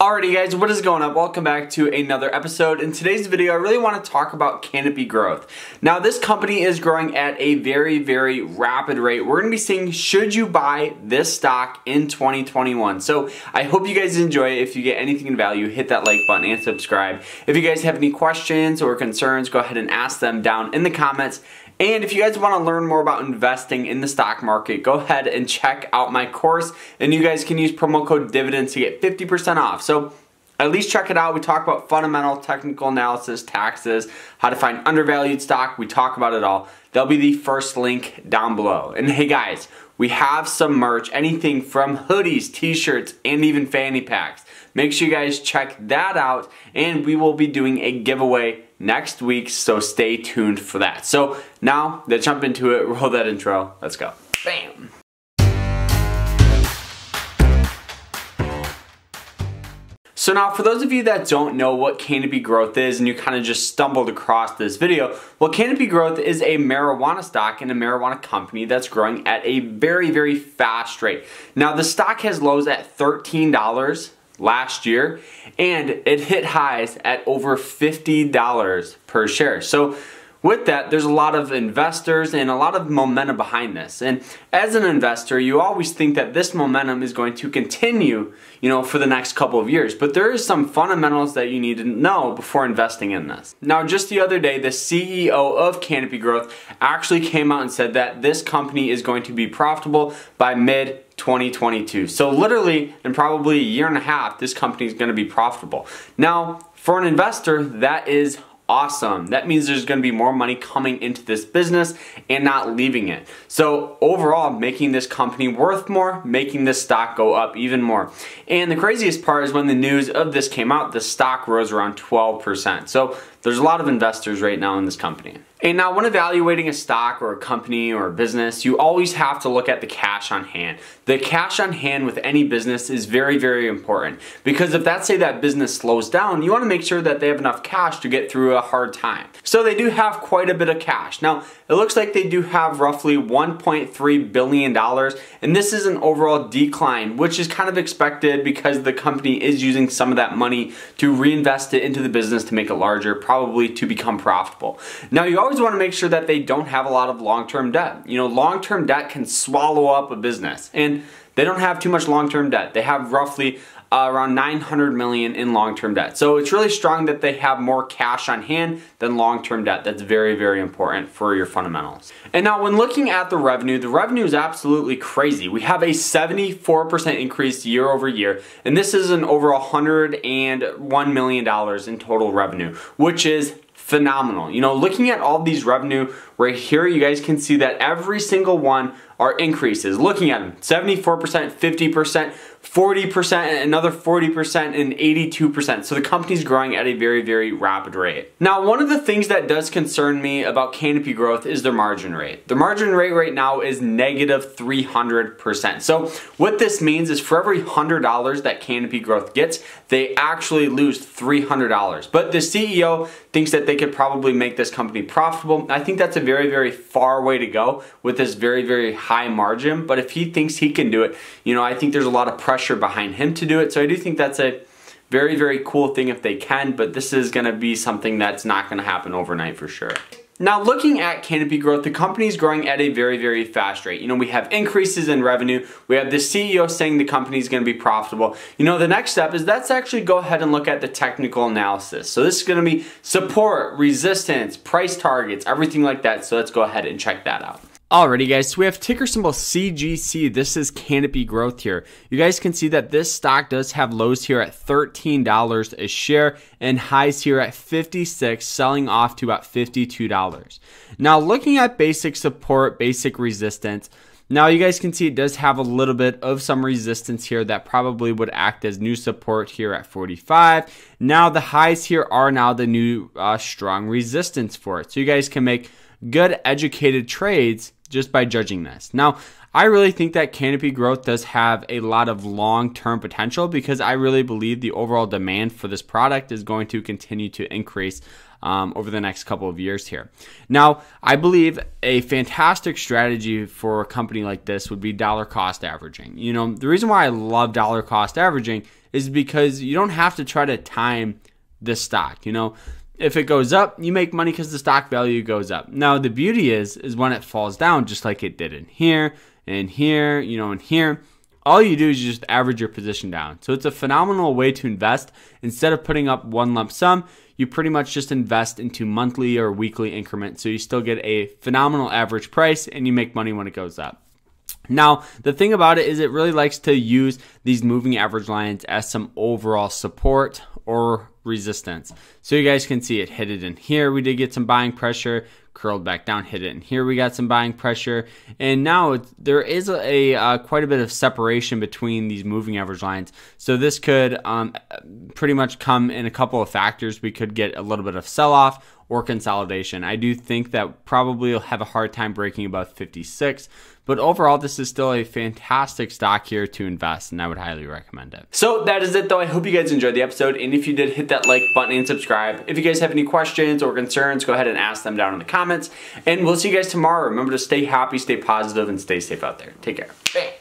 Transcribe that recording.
Alrighty guys, what is going on? Welcome back to another episode. In today's video, I really want to talk about Canopy Growth. Now this company is growing at a very, very rapid rate. We're going to be seeing should you buy this stock in 2021. So I hope you guys enjoy it. If you get anything in value, hit that like button and subscribe. If you guys have any questions or concerns, go ahead and ask them down in the comments. And if you guys want to learn more about investing in the stock market, go ahead and check out my course. And you guys can use promo code DIVIDENDS to get 50% off. So at least check it out. We talk about fundamental technical analysis, taxes, how to find undervalued stock. We talk about it all. That'll be the first link down below. And hey guys, we have some merch, anything from hoodies, t-shirts, and even fanny packs. Make sure you guys check that out and we will be doing a giveaway next week, so stay tuned for that. So now, let's jump into it, roll that intro, let's go. Bam! So now for those of you that don't know what Canopy Growth is and you kind of just stumbled across this video, well Canopy Growth is a marijuana stock and a marijuana company that's growing at a very, very fast rate. Now the stock has lows at $13 last year and it hit highs at over $50 per share. So with that, there's a lot of investors and a lot of momentum behind this. And as an investor, you always think that this momentum is going to continue, you know, for the next couple of years. But there is some fundamentals that you need to know before investing in this. Now, just the other day, the CEO of Canopy Growth actually came out and said that this company is going to be profitable by mid 2022. So literally in probably a year and a half, this company is going to be profitable. Now, for an investor, that is awesome. That means there's gonna be more money coming into this business and not leaving it. So overall, making this company worth more, making this stock go up even more. And the craziest part is when the news of this came out, the stock rose around 12%. So there's a lot of investors right now in this company. And now when evaluating a stock or a company or a business, you always have to look at the cash on hand. The cash on hand with any business is very, very important because if that say that business slows down, you wanna make sure that they have enough cash to get through a hard time. So they do have quite a bit of cash. Now, it looks like they do have roughly $1.3 billion and this is an overall decline, which is kind of expected because the company is using some of that money to reinvest it into the business to make it larger, probably to become profitable. Now you always want to make sure that they don't have a lot of long-term debt. You know, long-term debt can swallow up a business and they don't have too much long-term debt. They have roughly uh, around 900 million in long-term debt. So it's really strong that they have more cash on hand than long-term debt. That's very, very important for your fundamentals. And now when looking at the revenue, the revenue is absolutely crazy. We have a 74% increase year over year, and this is an over $101 million in total revenue, which is phenomenal. You know, looking at all these revenue right here, you guys can see that every single one are increases. Looking at them, 74%, 50%, 40%, another 40%, and 82%. So the company's growing at a very, very rapid rate. Now, one of the things that does concern me about Canopy growth is their margin rate. The margin rate right now is negative 300%. So what this means is for every $100 that Canopy growth gets, they actually lose $300. But the CEO thinks that they could probably make this company profitable. I think that's a very, very far way to go with this very, very high margin. But if he thinks he can do it, you know, I think there's a lot of pressure behind him to do it. So I do think that's a very, very cool thing if they can, but this is gonna be something that's not gonna happen overnight for sure. Now looking at Canopy growth, the company is growing at a very, very fast rate. You know, we have increases in revenue. We have the CEO saying the company is gonna be profitable. You know, the next step is let's actually go ahead and look at the technical analysis. So this is gonna be support, resistance, price targets, everything like that. So let's go ahead and check that out. Alrighty guys, so we have ticker symbol CGC. This is Canopy Growth here. You guys can see that this stock does have lows here at $13 a share and highs here at 56, selling off to about $52. Now looking at basic support, basic resistance, now you guys can see it does have a little bit of some resistance here that probably would act as new support here at 45. Now the highs here are now the new uh, strong resistance for it. So you guys can make good educated trades just by judging this. Now, I really think that Canopy Growth does have a lot of long term potential because I really believe the overall demand for this product is going to continue to increase. Um, over the next couple of years here. Now, I believe a fantastic strategy for a company like this would be dollar cost averaging. You know, the reason why I love dollar cost averaging is because you don't have to try to time the stock. You know, if it goes up, you make money because the stock value goes up. Now the beauty is is when it falls down, just like it did in here and here, you know, in here. All you do is you just average your position down. So it's a phenomenal way to invest. Instead of putting up one lump sum, you pretty much just invest into monthly or weekly increments. So you still get a phenomenal average price and you make money when it goes up. Now, the thing about it is it really likes to use these moving average lines as some overall support or resistance. So you guys can see it hit it in here. We did get some buying pressure, curled back down, hit it in here. We got some buying pressure. And now there is a, a uh, quite a bit of separation between these moving average lines. So this could um, pretty much come in a couple of factors. We could get a little bit of sell off or consolidation. I do think that probably will have a hard time breaking above 56, but overall, this is still a fantastic stock here to invest, and I would highly recommend it. So that is it, though. I hope you guys enjoyed the episode, and if you did, hit that like button and subscribe. If you guys have any questions or concerns, go ahead and ask them down in the comments, and we'll see you guys tomorrow. Remember to stay happy, stay positive, and stay safe out there. Take care.